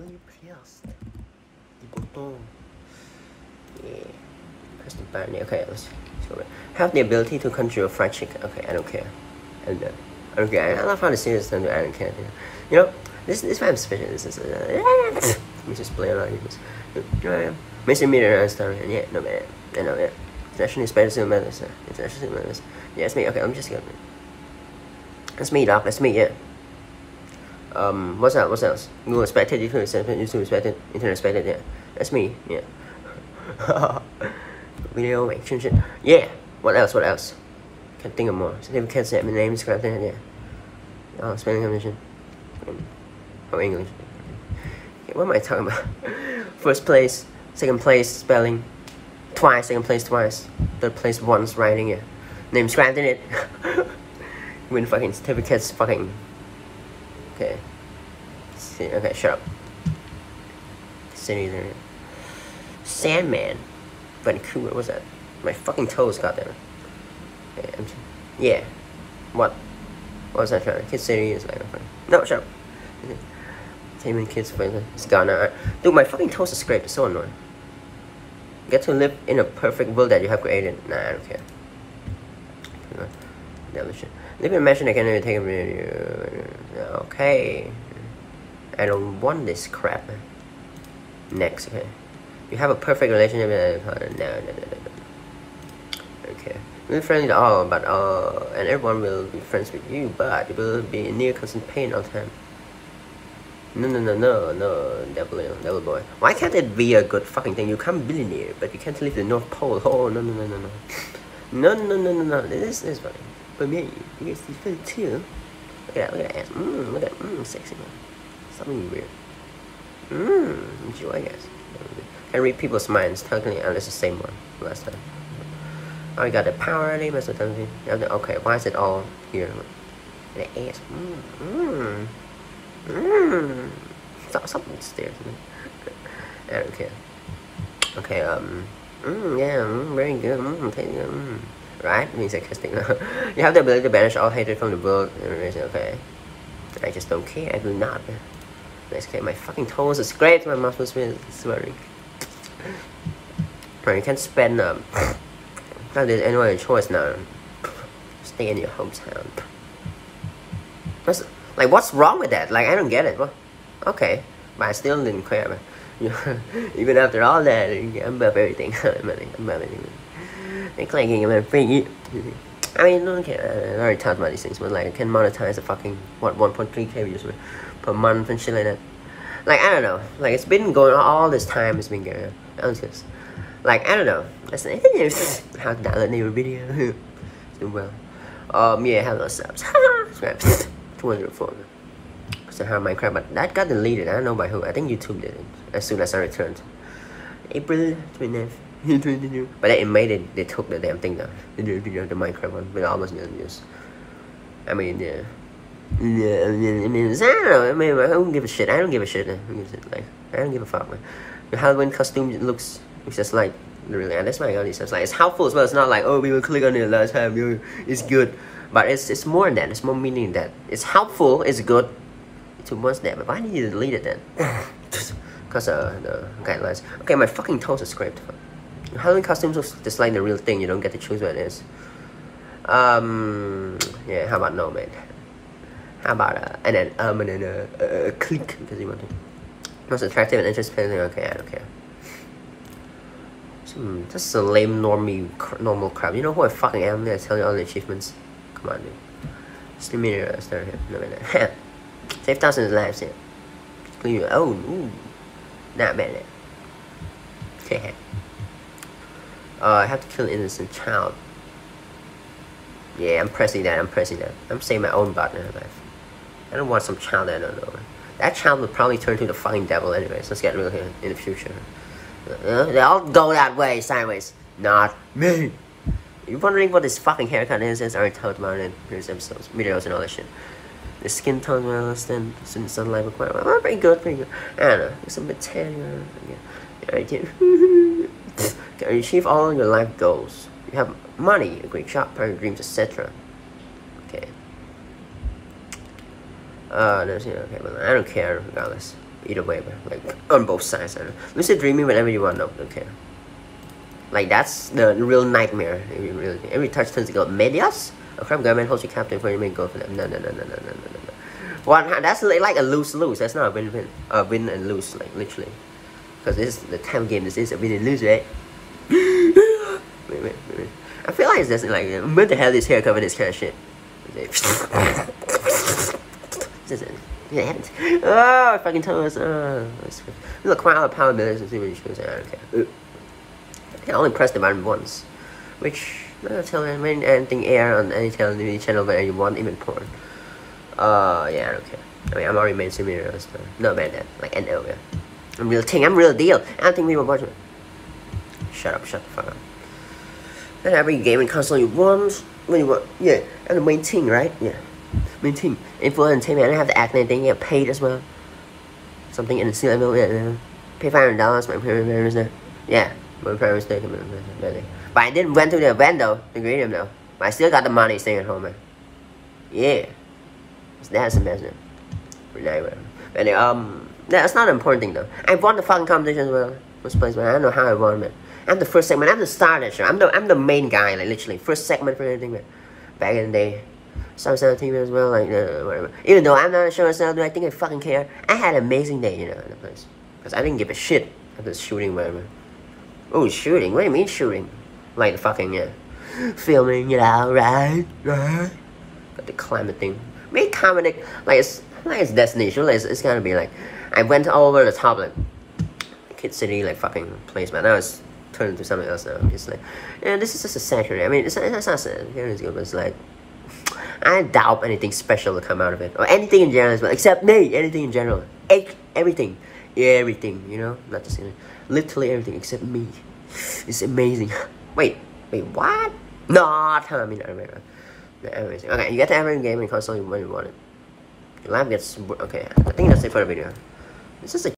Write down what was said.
Will you please? The button. Yeah. Press the button. Okay, let's. Have the ability to control fried chicken. Okay, I don't care. And uh, I. I love how the series done. I don't care. You know, this this I'm special. This is uh, let me just play around with this. Mr. Meter and story. Yeah, no man. I know it. International Spider Suit Medicine. International Suit Medicine. Yeah, it's me. Okay, I'm just gonna. That's me, Doc. That's me. Yeah. Um, what's else? What's else? Google expected, YouTube expected, YouTube expected, Internet expected. Yeah, that's me. Yeah. Video shit. Yeah. What else? What else? Can't think of more. Certificates, name, name, describe that. Yeah. Oh, spelling convention. Oh, English. Okay, what am I talking about? First place, second place, spelling. Twice, second place twice. Third place once, writing it. Name scribed in it. Win fucking certificates, fucking. Okay. See, okay, shut up. There. Sandman. Vancouver, was that? My fucking toes got there. Okay, I'm, yeah. What? What was I trying? Kid City is like. No, shut up. Taming kids for it's gone now. Dude, my fucking toes are scraped. It's so annoying. Get to live in a perfect world that you have created. Nah, I don't care. Demolition. In a I can never take a video. Okay. I don't want this crap. Next, okay. You have a perfect relationship with a partner. No, no, no, no. Okay. We're friendly to all, but uh, and everyone will be friends with you, but you will be near constant pain all the time. No, no, no, no, no, devil, devil boy. Why can't it be a good fucking thing? You become billionaire, but you can't leave the North Pole. Oh, no, no, no, no, no. No, no, no, no, no. This is funny. But me, you guys see funny too. Look at that, look at that. Mmm, look at that. Mmm, sexy man. Something weird. Mmm, enjoy, I guess. I read people's minds, technically, it's the same one last time. Oh, you got the power name as a Okay, why is it all here? The ass. Mmm, mmm. Mmm. Something's there. I don't care. Okay, um. Mm, yeah, mm, very good. Mm, take, mm. Right? Means sarcastic. you have the ability to banish all hatred from the world. Okay. I just don't care. I do not. Let's get my fucking toes are scraped. My mouth was swearing. Right, you can't spend um. Not there's any other choice now. Stay in your hometown. What's like, what's wrong with that? Like, I don't get it. Well, okay, but I still didn't care. Even after all that, I'm above everything. I'm above everything. Claiming I'm free. I mean, no, I already talked about these things, but like, I can monetize a fucking, what, 1.3k views per month and shit like that. Like, I don't know. Like, it's been going all this time, it's been going on. Just, like, I don't know. That's how to download new video. Do well. Um, yeah, hello subs. Subscribe. 204. So how Minecraft, but that got deleted. I don't know by who. I think YouTube did it as soon as I returned. April 29th. but then it made it, they took the damn thing down. The, the, the Minecraft one with almost million views. I mean, yeah. Yeah, I mean, I mean, I don't know. I mean, I don't give a shit. I don't give a shit. Like, I don't give a fuck, man. The Halloween costume looks, looks just like really, and that's why I got. It's like it's helpful as well. It's not like oh, we will click on it last time. It's good. But it's it's more than that. It's more meaning that it's helpful. It's good. Too much that. But why did you delete it then? Because uh, the guidelines. Okay, my fucking toes are scraped. Halloween costumes looks just like the real thing. You don't get to choose what it is. Um. Yeah. How about no man? How about uh, and then um and then uh, uh click because you want to. Most attractive and interesting. Okay, I don't care. Some, just a lame normie normal crap. You know who I fucking am? I tell you all the achievements. Come on, dude. Stimulator, uh, start here. No, minute. Save thousands of lives here. Clean Oh, ooh. Not bad. Okay. Uh, I have to kill an innocent child. Yeah, I'm pressing that. I'm pressing that. I'm saving my own butt in life. I don't want some child that I don't know. That child will probably turn to the fucking devil anyways. Let's get real here in the future. Uh, they all go that way, sideways. Not me. You're wondering what this fucking haircut is? It's already talked about in previous episodes, videos, and all that shit. The skin tone well less than sunlight requirement. Well, pretty good, pretty good. I don't know. It's a bit tan. Yeah. I here. Can achieve all your life goals. You have money, a great job, private dreams, etc. Okay. Uh, no, okay, but I don't care regardless. either way, but like on both sides. I don't know. Lucid dreaming whenever you want, no, don't care. Like that's the real nightmare. Every, really, every touch turns to gold. Medias? A crab government holds you captive for you make gold for them. No, no, no, no, no, no, no, no. One, that's like a lose-lose. That's not a win-win. A win and lose, like literally. Because this is the time game. This is a win and lose, right? Wait, wait. I feel like it's just like when the hell is hair cover this kind of shit. Yeah, oh, fucking toes. Oh, look, quite out of power abilities and see what you choose. I don't care. I only pressed the button once, which uh, tell me anything air on any television channel whenever you want, even porn. Uh, yeah, I don't care. I mean, I'm already mainstream hero, so no man that like NO, yeah. I'm real thing. I'm real deal. I don't think we were watching. Shut up, shut the fuck up. And every gaming console you want, when you want, yeah, and the main thing, right? Yeah, main thing. Info entertainment. I have the acne thing. Get paid as well. Something in the C level. Yeah, yeah. Pay five hundred dollars. My parents there. Yeah, my parents there. But I didn't went to the event though, the greet though. But I still got the money staying at home, man. Yeah, so that's amazing. Anyway, anyway, um, that's not an important thing though. I won the fucking competition as well. First place, man. I don't know how I won, man. I'm the first segment. I'm the star of that show. I'm the I'm the main guy, like literally first segment for anything. Back in the day, Star Center TV as well, like uh, whatever. Even though I'm not a show myself, I think I fucking care? I had an amazing day, you know, in the place, because I didn't give a shit after shooting, whatever. Oh, shooting? What do you mean shooting? Like fucking yeah, filming it out, right, right. Got the climate thing. Make comedy like it's like it's destination. Like it's, it's gonna be like I went all over the top like Kid City like fucking place, man. That it's turned into something else now. Like, yeah, this is just a Saturday. I mean, it's, it's not but it's like, I doubt anything special will come out of it. Or anything in general as well. Except me, anything in general. Everything. Everything, you know? Not just anything. Literally everything except me. It's amazing. Wait, wait, what? No, tell me. No, no. Amazing. Okay, you get to every game and console when you want it. Your life gets... Okay, I think that's it for the video. This is a